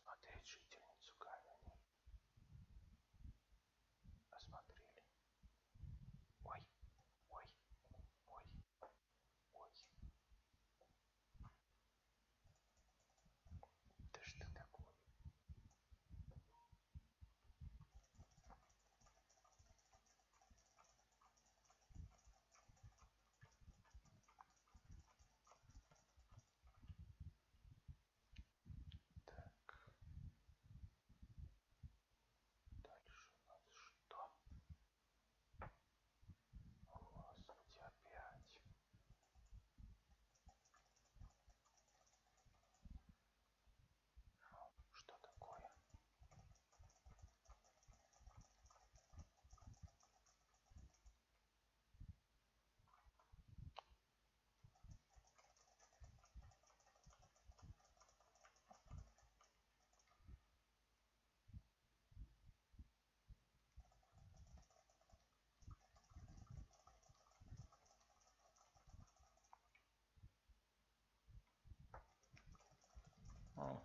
осмотреть жительницу камня. Осмотрели. Ой, ой, ой, ой. Да что такое?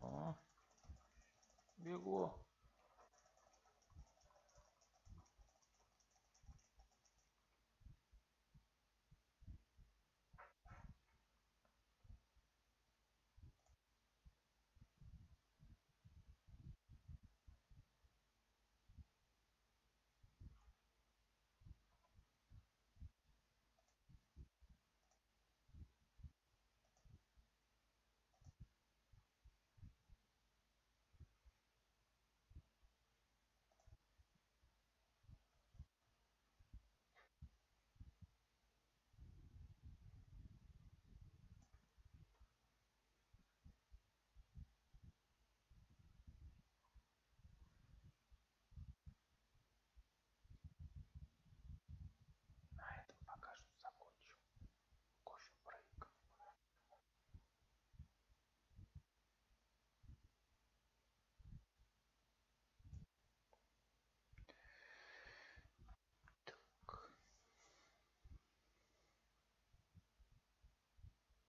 ó. Pegou.